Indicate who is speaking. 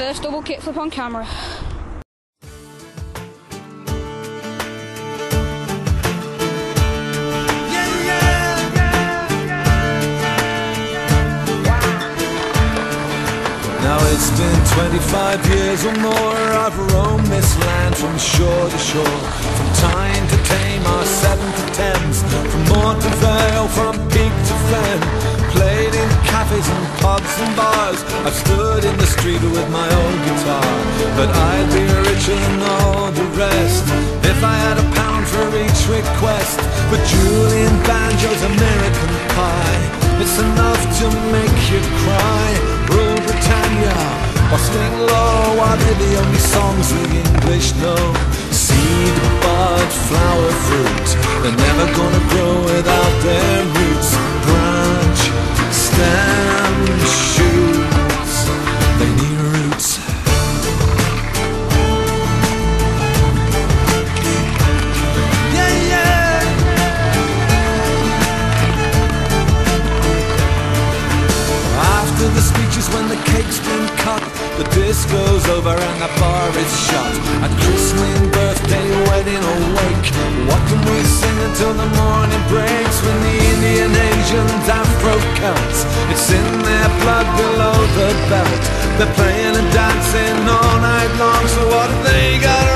Speaker 1: First double kickflip on camera.
Speaker 2: Now it's been 25 years or more I've roamed this land from shore to shore From Tyne to Tamar, Severn to Thames From Moor to Vale, from peak to fen Played in cafes and pubs and bars I've stood street with my old guitar But I'd be richer than all the rest If I had a pound for each request. But Duelling Banjos American Pie It's enough to make you cry. Rule Britannia or swing low Are they the only songs the English know? Seed, bud, flower, fruit They're never gonna grow without their After the speeches when the cake's been cut. The disco's over and the bar is shut. A christening, birthday, wedding or wake What can we sing until the morning breaks When the Indian, Asian, Afro counts It's in their blood below the belt. They're playing and dancing all night long So what have they got